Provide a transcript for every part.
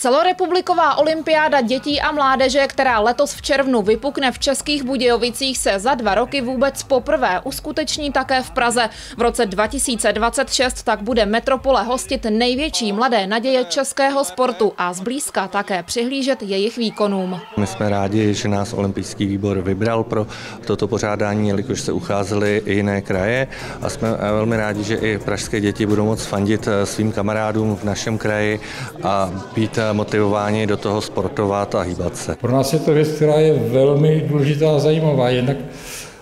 Celorepubliková olympiáda dětí a mládeže, která letos v červnu vypukne v Českých Budějovicích, se za dva roky vůbec poprvé uskuteční také v Praze. V roce 2026 tak bude metropole hostit největší mladé naděje českého sportu a zblízka také přihlížet jejich výkonům. My jsme rádi, že nás olympijský výbor vybral pro toto pořádání, jelikož se ucházely i jiné kraje a jsme velmi rádi, že i pražské děti budou moct fandit svým kamarádům v našem kraji a být motivováni do toho sportovat a hýbat se. Pro nás je to věc, která je velmi důležitá a zajímavá. Jednak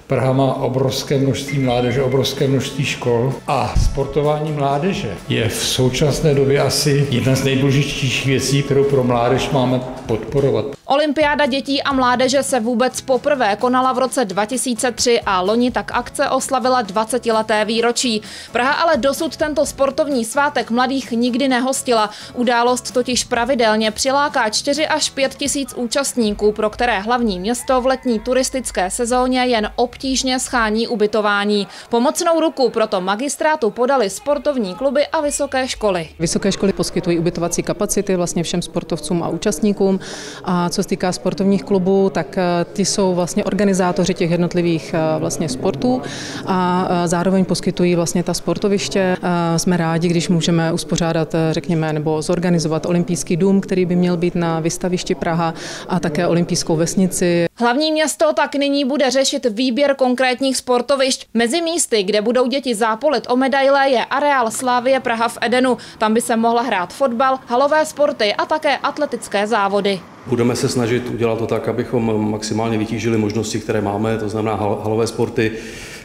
Praha má obrovské množství mládeže, obrovské množství škol a sportování mládeže je v současné době asi jedna z nejdůležitějších věcí, kterou pro mládež máme podporovat. Olympiáda dětí a mládeže se vůbec poprvé konala v roce 2003 a loni tak akce oslavila 20-leté výročí. Praha ale dosud tento sportovní svátek mladých nikdy nehostila. Událost totiž pravidelně přiláká 4 až 5 tisíc účastníků, pro které hlavní město v letní turistické sezóně jen obtížně schání ubytování. Pomocnou ruku proto magistrátu podali sportovní kluby a vysoké školy. Vysoké školy poskytují ubytovací kapacity vlastně všem sportovcům a účastníkům a co se týká sportovních klubů, tak eh, ty jsou vlastně organizátoři těch jednotlivých eh, vlastně sportů a eh, zároveň poskytují vlastně ta sportoviště. Jsme rádi, když můžeme uspořádat, řekněme, nebo zorganizovat olympijský dům, který by měl být na vystavišti Praha a také olympijskou vesnici. Hlavní město tak nyní bude řešit výběr konkrétních sportovišť. Mezi místy, kde budou děti zápolit o medaile, je areál Slávie Praha v Edenu. Tam by se mohla hrát fotbal, halové sporty a také atletické závody. Budeme se snažit udělat to tak, abychom maximálně vytížili možnosti, které máme, to znamená halové sporty,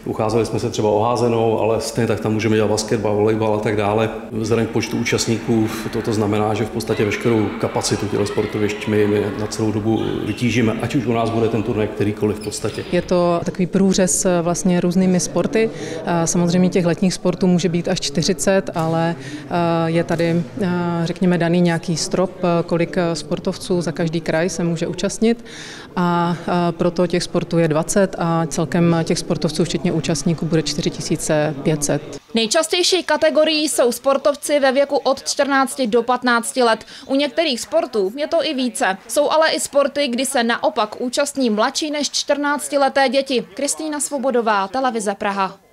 Ucházeli jsme se třeba o házenou, ale stejně tak tam můžeme dělat basketbal, volejbal a tak dále. Vzhledem k počtu účastníků to, to znamená, že v podstatě veškerou kapacitu těchto sportovišť my, my na celou dobu vytížíme, ať už u nás bude ten turnaj kterýkoliv v podstatě. Je to takový průřez eh, vlastně různými sporty. Eh, samozřejmě těch letních sportů může být až 40, ale eh, je tady, řekněme, daný nějaký strop, kolik sportovců za každý kraj se může účastnit a proto těch sportů je 20 a celkem těch sportovců, včetně účastníků bude 4500. Nejčastější kategorií jsou sportovci ve věku od 14 do 15 let. U některých sportů je to i více. Jsou ale i sporty, kdy se naopak účastní mladší než 14 leté děti. Kristýna Svobodová, Televize Praha.